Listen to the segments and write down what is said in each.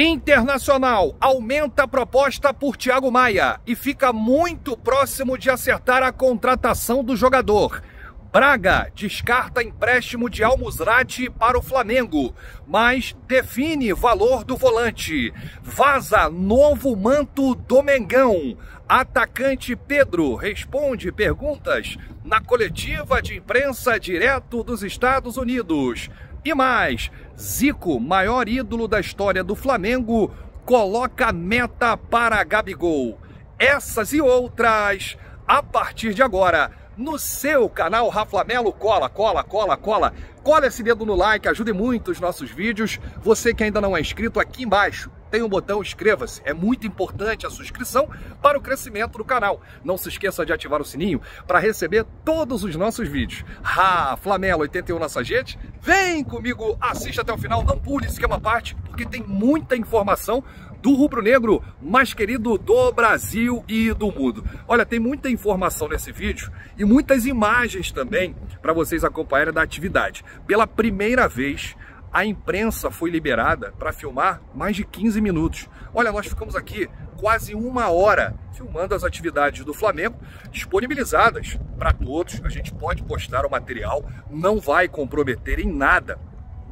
Internacional aumenta a proposta por Thiago Maia e fica muito próximo de acertar a contratação do jogador. Braga descarta empréstimo de Almusrati para o Flamengo, mas define valor do volante. Vaza novo manto do Mengão. Atacante Pedro responde perguntas na coletiva de imprensa direto dos Estados Unidos. E mais, Zico, maior ídolo da história do Flamengo, coloca meta para Gabigol. Essas e outras a partir de agora no seu canal Raflamelo. Cola, cola, cola, cola. Cola esse dedo no like, ajude muito os nossos vídeos. Você que ainda não é inscrito, aqui embaixo tem um botão inscreva-se. É muito importante a inscrição para o crescimento do canal. Não se esqueça de ativar o sininho para receber todos os nossos vídeos. Ah, Flamelo 81 nossa gente, vem comigo, assista até o final, não pule esquema parte, porque tem muita informação do rubro-negro mais querido do Brasil e do mundo. Olha, tem muita informação nesse vídeo e muitas imagens também para vocês acompanharem da atividade. Pela primeira vez, a imprensa foi liberada para filmar mais de 15 minutos. Olha, nós ficamos aqui quase uma hora filmando as atividades do Flamengo, disponibilizadas para todos. A gente pode postar o material, não vai comprometer em nada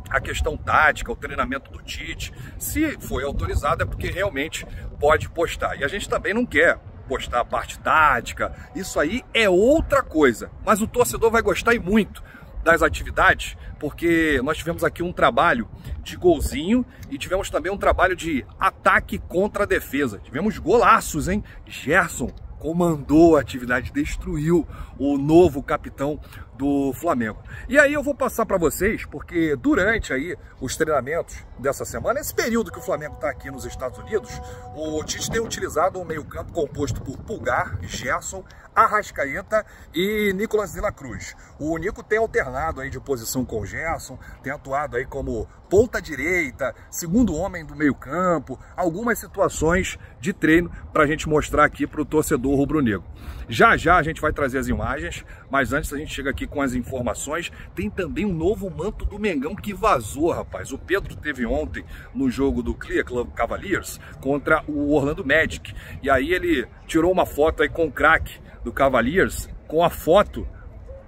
a questão tática, o treinamento do Tite. Se foi autorizado é porque realmente pode postar. E a gente também não quer postar a parte tática, isso aí é outra coisa. Mas o torcedor vai gostar e muito das atividades, porque nós tivemos aqui um trabalho de golzinho e tivemos também um trabalho de ataque contra a defesa. Tivemos golaços, hein? Gerson comandou a atividade, destruiu o novo capitão do Flamengo. E aí eu vou passar para vocês, porque durante aí os treinamentos dessa semana, esse período que o Flamengo está aqui nos Estados Unidos, o Tite tem utilizado um meio-campo composto por Pulgar, Gerson, Arrascaeta e Nicolas de la Cruz. O Nico tem alternado aí de posição com o Gerson, tem atuado aí como ponta direita, segundo homem do meio-campo, algumas situações de treino para a gente mostrar aqui para o torcedor rubro-negro. Já já a gente vai trazer as imagens, mas antes a gente chega aqui com as informações. Tem também um novo manto do Mengão que vazou, rapaz. O Pedro teve ontem no jogo do Cleveland Cavaliers contra o Orlando Magic. E aí ele tirou uma foto aí com o craque do Cavaliers com a foto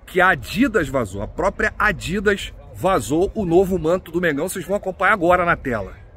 que a Adidas vazou. A própria Adidas vazou o novo manto do Mengão. Vocês vão acompanhar agora na tela.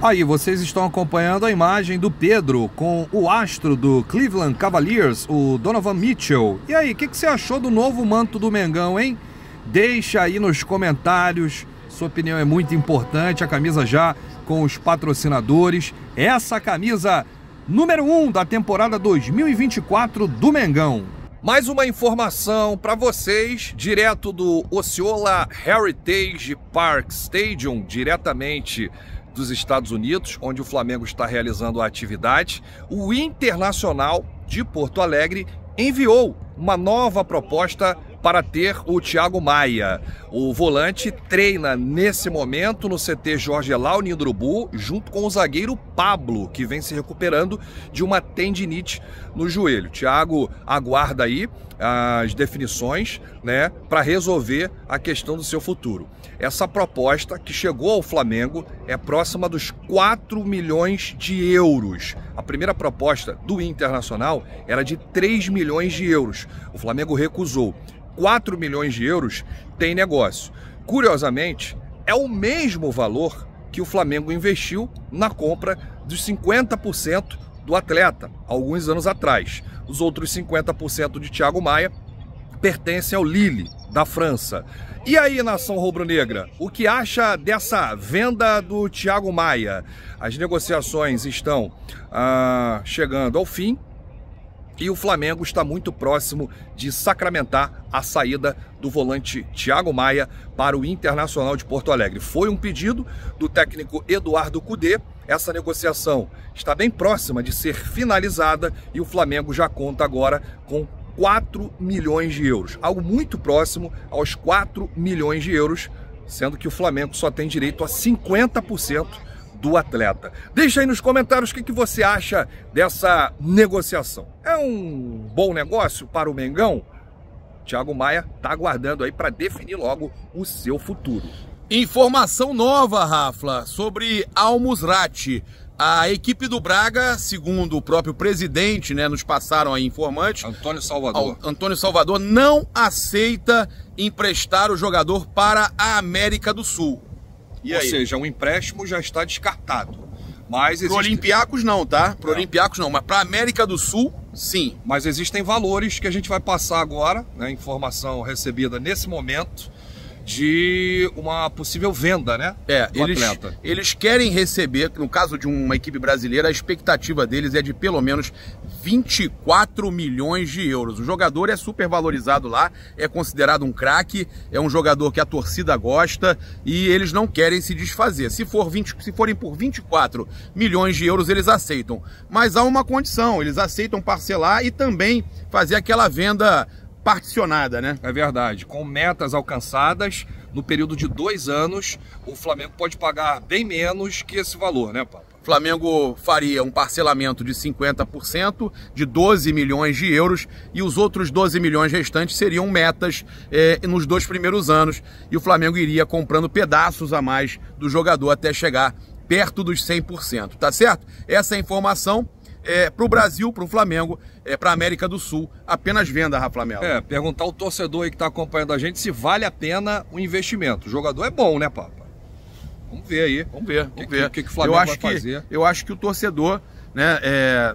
Aí, vocês estão acompanhando a imagem do Pedro com o astro do Cleveland Cavaliers, o Donovan Mitchell. E aí, o que, que, você achou do novo manto do Mengão, hein? Deixa aí nos comentários, sua opinião é muito importante. A camisa já com os patrocinadores. Essa camisa número 1 um da temporada 2024 do Mengão. Mais uma informação para vocês, direto do Osceola Heritage Park Stadium, diretamente dos Estados Unidos, onde o Flamengo está realizando a atividade. O Internacional de Porto Alegre enviou uma nova proposta para ter o Thiago Maia. O volante treina nesse momento no CT Jorge Elau Nindrubu, junto com o zagueiro Pablo, que vem se recuperando de uma tendinite no joelho. Thiago aguarda aí as definições, né, para resolver a questão do seu futuro. Essa proposta que chegou ao Flamengo é próxima dos 4 milhões de euros. A primeira proposta do Internacional era de 3 milhões de euros. O Flamengo recusou. 4 milhões de euros tem negócio. Curiosamente, é o mesmo valor que o Flamengo investiu na compra dos 50% do atleta, alguns anos atrás. Os outros 50% de Thiago Maia pertencem ao Lille, da França. E aí, nação rubro-negra, o que acha dessa venda do Thiago Maia? As negociações estão ah, chegando ao fim e o Flamengo está muito próximo de sacramentar a saída do volante Thiago Maia para o Internacional de Porto Alegre. Foi um pedido do técnico Eduardo Cudê. Essa negociação está bem próxima de ser finalizada e o Flamengo já conta agora com 4 milhões de euros, algo muito próximo aos 4 milhões de euros, sendo que o Flamengo só tem direito a 50% do atleta. Deixa aí nos comentários o que, que você acha dessa negociação. É um bom negócio para o Mengão? Thiago Maia está aguardando aí para definir logo o seu futuro. Informação nova, Rafla, sobre Almusrati. A equipe do Braga, segundo o próprio presidente, né, nos passaram aí informantes. Antônio Salvador. Antônio Salvador não aceita emprestar o jogador para a América do Sul. E Ou aí? seja, o empréstimo já está descartado. Mas existe... Pro Olympiacos não, tá? Pro é. Olympiacos não, mas pra América do Sul, sim. Mas existem valores que a gente vai passar agora, né? Informação recebida nesse momento de uma possível venda, né? É, eles, atleta. eles querem receber, no caso de uma equipe brasileira, a expectativa deles é de pelo menos 24 milhões de euros. O jogador é super valorizado lá, é considerado um craque, é um jogador que a torcida gosta e eles não querem se desfazer. Se, for 20, se forem por 24 milhões de euros, eles aceitam. Mas há uma condição, eles aceitam parcelar e também fazer aquela venda particionada, né? É verdade. Com metas alcançadas, no período de dois anos, o Flamengo pode pagar bem menos que esse valor, né, Papa? Flamengo faria um parcelamento de 50%, de 12 milhões de euros, e os outros 12 milhões restantes seriam metas eh, nos dois primeiros anos, e o Flamengo iria comprando pedaços a mais do jogador até chegar perto dos 100%, tá certo? Essa é a informação é, para o Brasil, para o Flamengo, é, para a América do Sul, apenas venda, Rafa Melo. É, perguntar ao torcedor aí que está acompanhando a gente se vale a pena o investimento. O jogador é bom, né, Papa? Vamos ver aí. Vamos ver, vamos ver. O que, que, que o Flamengo eu acho vai que, fazer. Eu acho que o torcedor, né, é,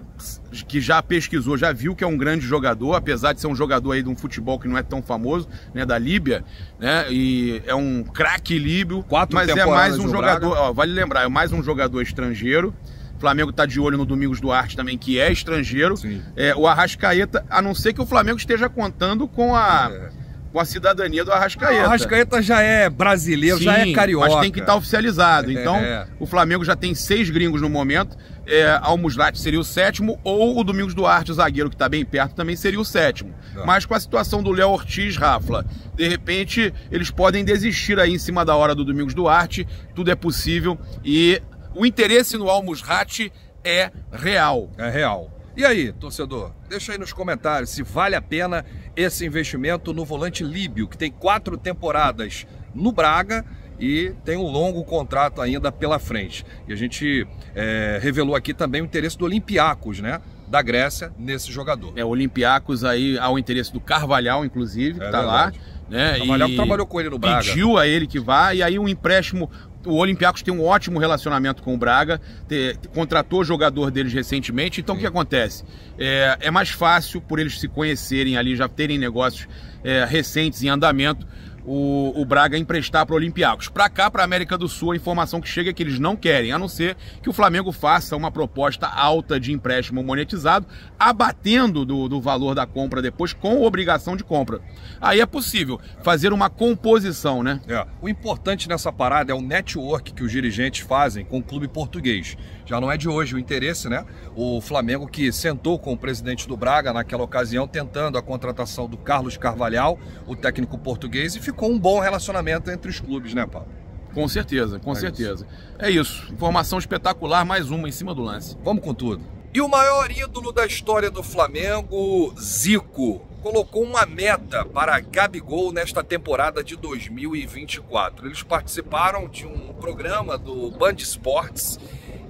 que já pesquisou, já viu que é um grande jogador, apesar de ser um jogador aí de um futebol que não é tão famoso, né, da Líbia, né, e é um craque líbio, Quatro mas é mais um jogador, ó, vale lembrar, é mais um jogador estrangeiro, Flamengo está de olho no Domingos Duarte também, que é estrangeiro. É, o Arrascaeta, a não ser que o Flamengo esteja contando com a. É com a cidadania do Arrascaeta. O Arrascaeta já é brasileiro, Sim, já é carioca. Mas tem que estar tá oficializado. É, então, é. o Flamengo já tem seis gringos no momento. É, Almuslati seria o sétimo, ou o Domingos Duarte, o zagueiro que está bem perto, também seria o sétimo. Não. Mas com a situação do Léo Ortiz, Rafa, de repente eles podem desistir aí em cima da hora do Domingos Duarte. Tudo é possível. E o interesse no Almusrat é real. É real. E aí, torcedor? Deixa aí nos comentários se vale a pena esse investimento no volante líbio, que tem quatro temporadas no Braga e tem um longo contrato ainda pela frente. E a gente é, revelou aqui também o interesse do Olympiacos, né? Da Grécia nesse jogador. É, o Olympiacos aí há o interesse do Carvalhal, inclusive, que é tá verdade. lá. Né? Carvalhal e trabalhou com ele no Braga. Pediu a ele que vá, e aí um empréstimo o Olympiacos tem um ótimo relacionamento com o Braga, te, contratou o jogador deles recentemente, então Sim. o que acontece? É, é, mais fácil por eles se conhecerem ali, já terem negócios é, recentes em andamento, o, o Braga emprestar para o Olympiacos. Para cá, para a América do Sul, a informação que chega é que eles não querem, a não ser que o Flamengo faça uma proposta alta de empréstimo monetizado, abatendo do, do valor da compra depois com obrigação de compra. Aí é possível fazer uma composição, né? É. O importante nessa parada é o network que os dirigentes fazem com o clube português. Já não é de hoje o interesse, né? O Flamengo que sentou com o presidente do Braga naquela ocasião, tentando a contratação do Carlos Carvalhal, o técnico português, e ficou um bom relacionamento entre os clubes, né, Paulo? Com certeza, com é certeza. Isso. É isso. Informação espetacular, mais uma em cima do lance. Vamos com tudo. E o maior ídolo da história do Flamengo, Zico, colocou uma meta para Gabigol nesta temporada de 2024. Eles participaram de um programa do Band Esportes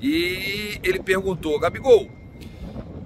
e ele perguntou: Gabigol,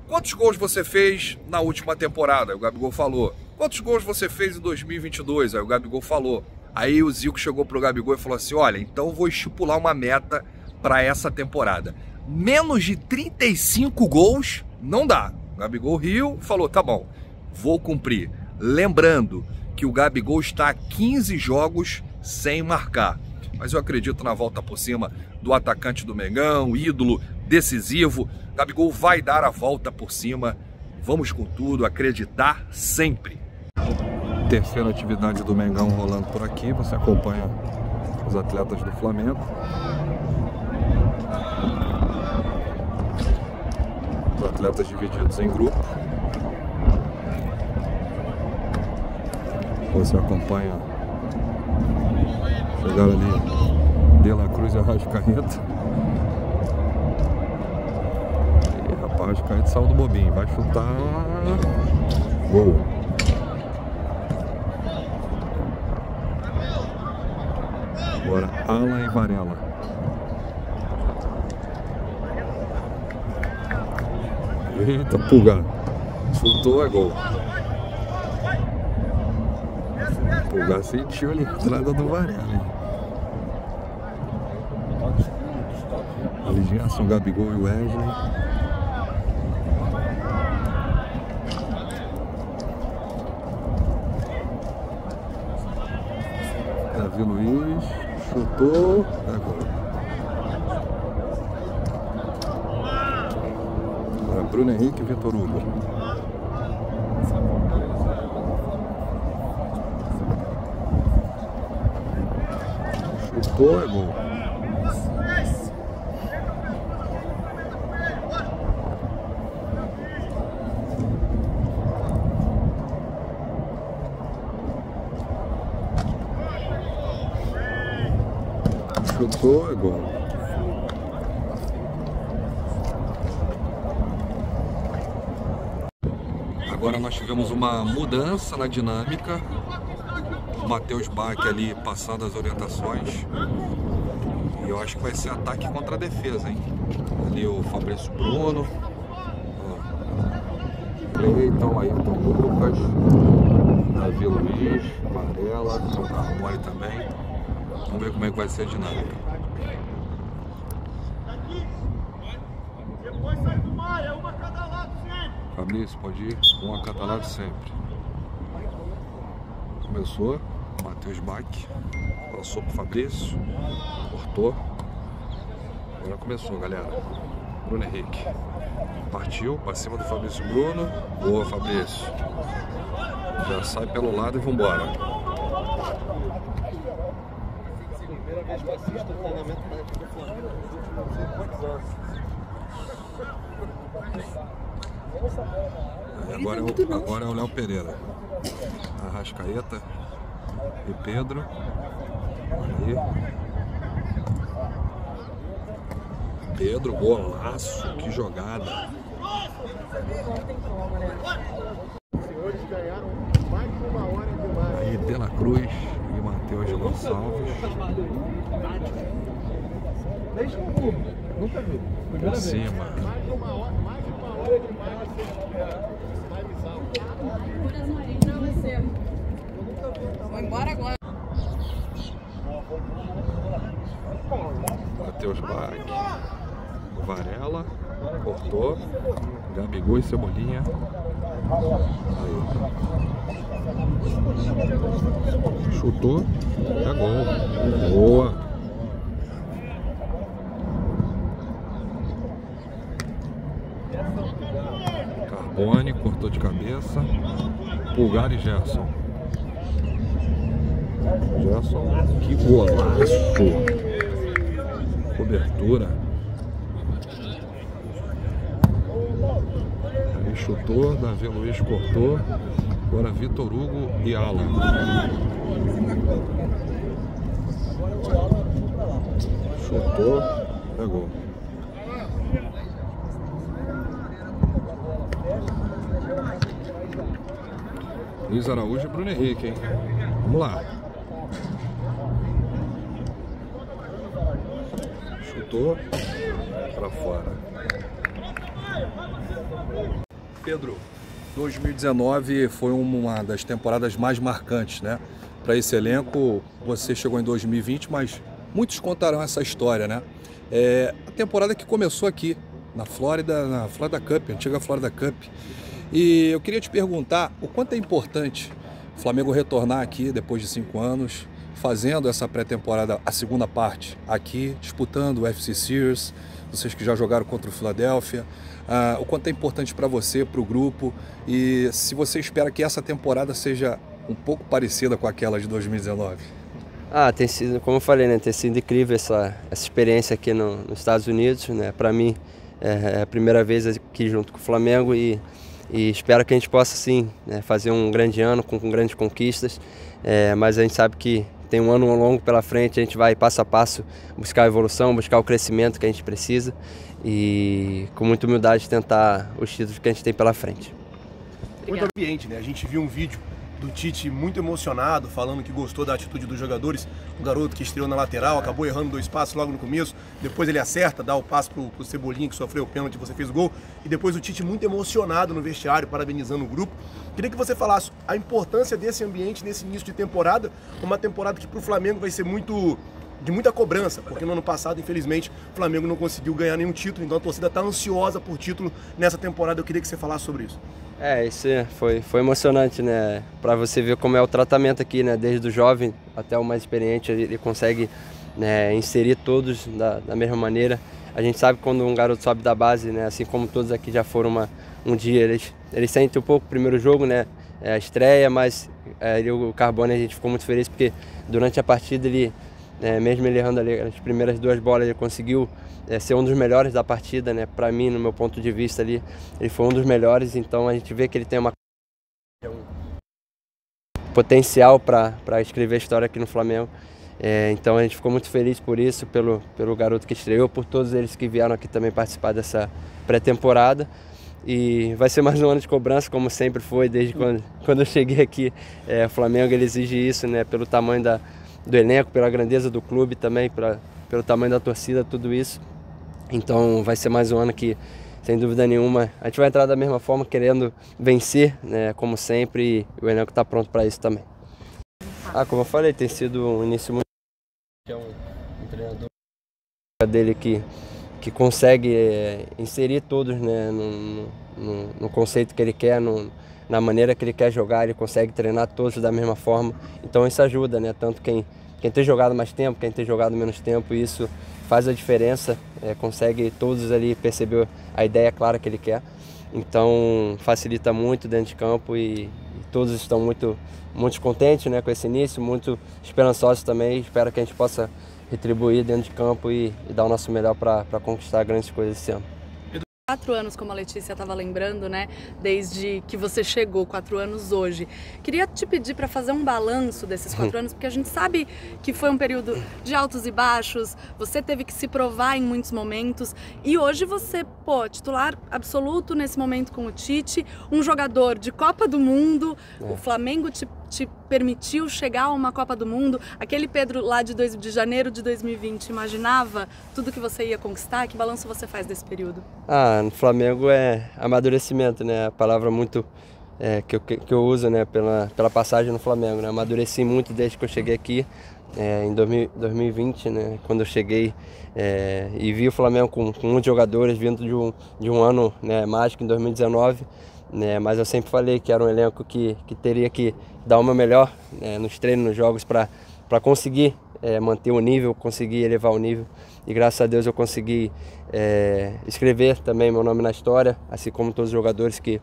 quantos gols você fez na última temporada? O Gabigol falou: Quantos gols você fez em 2022? Aí o Gabigol falou. Aí o Zico chegou pro Gabigol e falou assim: Olha, então vou estipular uma meta para essa temporada. Menos de 35 gols não dá. O Gabigol riu falou: Tá bom, vou cumprir. Lembrando que o Gabigol está a 15 jogos sem marcar. Mas eu acredito na volta por cima do atacante do Mengão, ídolo decisivo. Gabigol vai dar a volta por cima. Vamos com tudo, acreditar sempre terceira atividade do Mengão rolando por aqui. Você acompanha os atletas do Flamengo. Os atletas divididos em grupo. Você acompanha chegar ali De La Cruz e Arrascaeta. E rapaz, Arrascaeta saiu do bobinho. Vai chutar. Gol. Agora Alan e Varela. Eita, pulga. Chutou, é gol. Pulgar sentiu ali a entrada do Varela. Hein? Ali já são Gabigol e Wesley. Davi Luiz chutou. Agora Bruno Henrique e Vitor Hugo. Chutou, é gol. Chutou, é gol. Agora nós tivemos uma mudança na dinâmica. Matheus Bach ali passando as orientações. E eu acho que vai ser ataque contra a defesa, hein? Ali o Fabrício Bruno. Cleiton, Ailton Lucas, Davi Luiz, Varela, Carmone também. Vamos ver como é que vai ser a dinâmica. Fabrício, pode ir um a cada lado sempre. Começou, Matheus Bach, passou pro Fabrício, cortou. Agora começou, galera. Bruno Henrique. Partiu para cima do Fabrício Bruno. Boa, Fabrício. Já sai pelo lado e vambora. Primeira vez que assisto o treinamento da equipe do Flamengo nos últimos quantos anos? Agora é o, agora é o Léo Pereira. Arrascaeta e Pedro. Aí. Pedro, golaço, que jogada. Aí De La Cruz e Matheus Gonçalves. Nunca vi. Por cima. Mais uma hora, mais de uma hora de mar. Vai me salvar. Coraçãozinho pra você. Vou embora agora. Matheus Bach. Varela. Cortou. Gabigol e Cebolinha. Aí. Chutou. É gol. Boa. Carbone, cortou de cabeça. Pulgar e Gerson. Gerson, que golaço! Cobertura. Aí chutou, Davi Luiz cortou. Agora Vitor Hugo e Alan. Chutou, pegou. Luiz Araújo e Bruno Henrique, hein? Vamos lá. Chutou para fora. Pedro, 2019 foi uma das temporadas mais marcantes, né? Para esse elenco, você chegou em 2020, mas muitos contarão essa história, né? É a temporada que começou aqui, na Flórida, na Florida Cup, antiga Florida Cup. E eu queria te perguntar o quanto é importante o Flamengo retornar aqui depois de cinco anos, fazendo essa pré-temporada, a segunda parte, aqui, disputando o FC Sears, vocês que já jogaram contra o Philadelphia, uh, o quanto é importante para você, para o grupo, e se você espera que essa temporada seja um pouco parecida com aquela de 2019. Ah, tem sido, como eu falei, né, tem sido incrível essa, essa experiência aqui no, nos Estados Unidos, né, para mim é, é a primeira vez aqui junto com o Flamengo e e espero que a gente possa sim né, fazer um grande ano com, com grandes conquistas, é, mas a gente sabe que tem um ano longo pela frente, a gente vai passo a passo buscar a evolução, buscar o crescimento que a gente precisa e com muita humildade tentar os títulos que a gente tem pela frente. Muito ambiente, né? A gente viu um vídeo do Tite muito emocionado, falando que gostou da atitude dos jogadores. O garoto que estreou na lateral, acabou errando dois passos logo no começo. Depois ele acerta, dá o passo pro, pro Cebolinha, que sofreu o pênalti, você fez o gol. E depois o Tite muito emocionado no vestiário, parabenizando o grupo. Queria que você falasse a importância desse ambiente nesse início de temporada, uma temporada que para o Flamengo vai ser muito de muita cobrança, porque no ano passado, infelizmente, o Flamengo não conseguiu ganhar nenhum título, então a torcida está ansiosa por título nessa temporada. Eu queria que você falasse sobre isso. É, isso foi, foi emocionante, né? Para você ver como é o tratamento aqui, né? Desde o jovem até o mais experiente, ele consegue né, inserir todos da, da mesma maneira. A gente sabe quando um garoto sobe da base, né? Assim como todos aqui já foram uma, um dia, eles, eles sentem um pouco o primeiro jogo, né? É a estreia, mas é, ele, o Carbone a gente ficou muito feliz porque durante a partida ele é, mesmo ele errando ali as primeiras duas bolas, ele conseguiu é, ser um dos melhores da partida, né? Para mim, no meu ponto de vista ali, ele foi um dos melhores. Então a gente vê que ele tem uma potencial para escrever história aqui no Flamengo. É, então a gente ficou muito feliz por isso, pelo, pelo garoto que estreou, por todos eles que vieram aqui também participar dessa pré-temporada. E vai ser mais um ano de cobrança, como sempre foi, desde quando, quando eu cheguei aqui. É, o Flamengo ele exige isso, né, pelo tamanho da, do elenco, pela grandeza do clube também, pra, pelo tamanho da torcida, tudo isso. Então vai ser mais um ano que, sem dúvida nenhuma, a gente vai entrar da mesma forma, querendo vencer, né, como sempre, e o elenco está pronto para isso também. Ah, como eu falei, tem sido um início muito. É um, treinador dele que, que consegue é, inserir todos né, no, no, no, conceito que ele quer, no, na maneira que ele quer jogar, ele consegue treinar todos da mesma forma. Então isso ajuda, né? Tanto quem, quem tem jogado mais tempo, quem tem jogado menos tempo, isso faz a diferença, é, consegue todos ali perceber a ideia clara que ele quer. Então facilita muito dentro de campo e, e todos estão muito, muito contentes né, com esse início, muito esperançosos também. Espero que a gente possa retribuir dentro de campo e, e dar o nosso melhor para conquistar grandes coisas esse ano. Quatro anos, como a Letícia estava lembrando, né? Desde que você chegou, quatro anos hoje. Queria te pedir para fazer um balanço desses quatro anos, porque a gente sabe que foi um período de altos e baixos, você teve que se provar em muitos momentos, e hoje você, pô, titular absoluto nesse momento com o Tite, um jogador de Copa do Mundo, é. o Flamengo te te permitiu chegar a uma Copa do Mundo? Aquele Pedro lá de, dois, de janeiro de 2020 imaginava tudo que você ia conquistar? Que balanço você faz desse período? Ah, no Flamengo é amadurecimento, né? A palavra muito é, que, eu, que eu uso, né? Pela, pela passagem no Flamengo, né? Amadureci muito desde que eu cheguei aqui. É, em 2020, né, quando eu cheguei é, e vi o Flamengo com, com muitos jogadores vindo de um, de um ano né, mágico em 2019, né, mas eu sempre falei que era um elenco que, que teria que dar o meu melhor né, nos treinos, nos jogos, para conseguir é, manter o nível, conseguir elevar o nível. E graças a Deus eu consegui é, escrever também meu nome na história, assim como todos os jogadores que,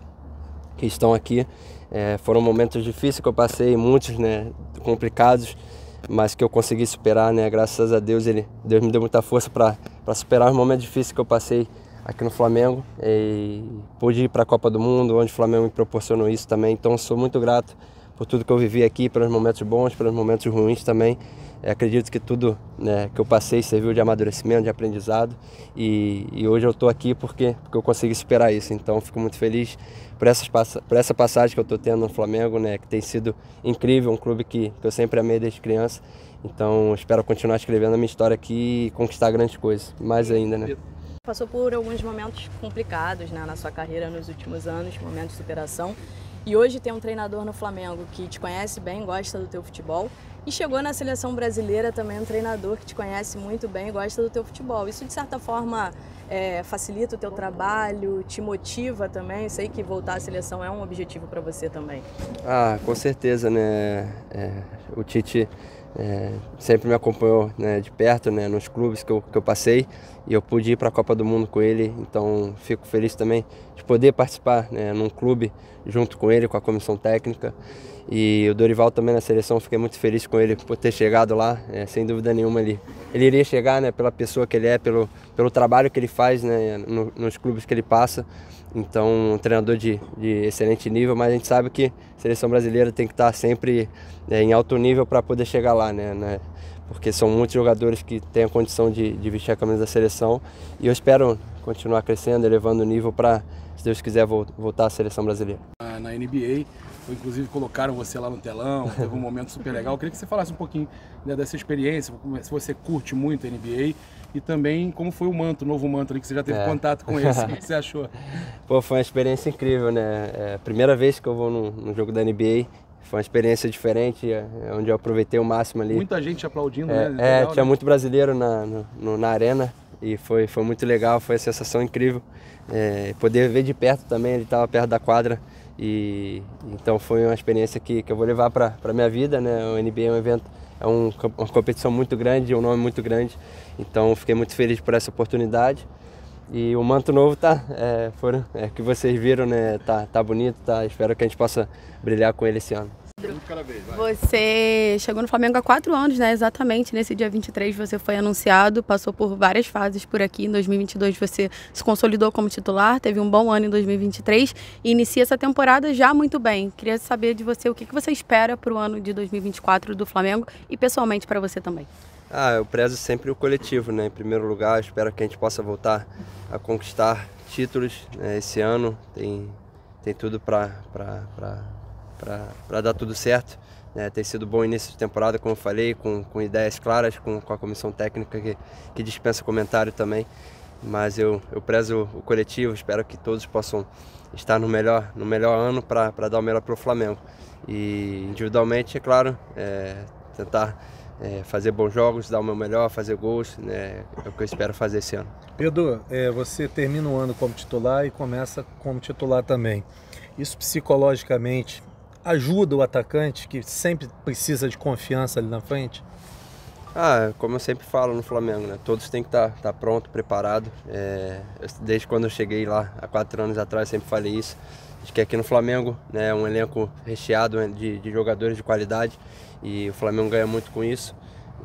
que estão aqui. É, foram momentos difíceis que eu passei, muitos né, complicados, mas que eu consegui superar, né? Graças a Deus, ele, Deus me deu muita força para superar os momentos difíceis que eu passei aqui no Flamengo e pude ir para a Copa do Mundo, onde o Flamengo me proporcionou isso também. Então sou muito grato por tudo que eu vivi aqui, pelos momentos bons, pelos momentos ruins também. É, acredito que tudo né, que eu passei serviu de amadurecimento, de aprendizado e, e hoje eu estou aqui porque, porque eu consegui superar isso. Então fico muito feliz por, essas, por essa passagem que eu estou tendo no Flamengo, né, que tem sido incrível, um clube que, que eu sempre amei desde criança. Então espero continuar escrevendo a minha história aqui e conquistar grandes coisas, mais ainda, né? Passou por alguns momentos complicados né, na sua carreira nos últimos anos, momentos de superação. E hoje tem um treinador no Flamengo que te conhece bem, gosta do teu futebol. E chegou na seleção brasileira também um treinador que te conhece muito bem e gosta do teu futebol. Isso, de certa forma, é, facilita o teu trabalho, te motiva também. Sei que voltar à seleção é um objetivo para você também. Ah, com certeza, né? É, o Tite é, sempre me acompanhou né, de perto né, nos clubes que eu, que eu passei e eu pude ir para a Copa do Mundo com ele, então fico feliz também de poder participar né, num clube junto com ele, com a comissão técnica. E o Dorival também na seleção, fiquei muito feliz com ele por ter chegado lá, é, sem dúvida nenhuma ele, ele iria chegar né, pela pessoa que ele é, pelo, pelo trabalho que ele faz né, no, nos clubes que ele passa. Então, um treinador de, de excelente nível, mas a gente sabe que seleção brasileira tem que estar sempre é, em alto nível para poder chegar lá, né, né? Porque são muitos jogadores que têm a condição de, de vestir a camisa da seleção e eu espero continuar crescendo, elevando o nível para, se Deus quiser, voltar à seleção brasileira. Na NBA, inclusive colocaram você lá no telão, teve um momento super legal. Eu queria que você falasse um pouquinho né, dessa experiência, se você curte muito a NBA e também como foi o manto, o novo manto ali, que você já teve é. contato com esse. o que você achou? Pô, foi uma experiência incrível, né? É a primeira vez que eu vou num, num jogo da NBA. Foi uma experiência diferente, é, onde eu aproveitei o máximo ali. Muita gente aplaudindo, é, né? É, legal, tinha né? muito brasileiro na, no, na arena e foi, foi muito legal, foi uma sensação incrível. É, poder ver de perto também, ele estava perto da quadra e então foi uma experiência que, que eu vou levar para a minha vida, né? O NBA é um evento, é um, uma competição muito grande, um nome muito grande, então fiquei muito feliz por essa oportunidade. E o manto novo tá, é, foram, é que vocês viram, né? Tá, tá bonito, tá. Espero que a gente possa brilhar com ele esse ano. Você chegou no Flamengo há quatro anos, né? Exatamente. Nesse dia 23 você foi anunciado, passou por várias fases por aqui. Em 2022 você se consolidou como titular, teve um bom ano em 2023 e inicia essa temporada já muito bem. Queria saber de você o que você espera para o ano de 2024 do Flamengo e pessoalmente para você também. Ah, eu prezo sempre o coletivo, né? Em primeiro lugar, espero que a gente possa voltar a conquistar títulos né? esse ano. Tem, tem tudo para dar tudo certo. Né? Tem sido bom início de temporada, como eu falei, com, com ideias claras, com, com a comissão técnica que, que dispensa comentário também. Mas eu, eu prezo o coletivo, espero que todos possam estar no melhor, no melhor ano para dar o melhor para o Flamengo. E individualmente, é claro, é, tentar é, fazer bons jogos, dar o meu melhor, fazer gols, né, é o que eu espero fazer esse ano. Pedro, é, você termina o ano como titular e começa como titular também. Isso psicologicamente ajuda o atacante que sempre precisa de confiança ali na frente? Ah, como eu sempre falo no Flamengo, né? Todos têm que estar tá, tá pronto, preparado. É, desde quando eu cheguei lá há quatro anos atrás, sempre falei isso. Acho que aqui no Flamengo né, é um elenco recheado né, de, de jogadores de qualidade e o Flamengo ganha muito com isso.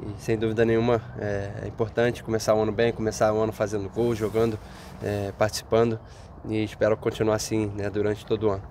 E sem dúvida nenhuma é, é importante começar o ano bem, começar o ano fazendo gol, jogando, é, participando e espero continuar assim né, durante todo o ano.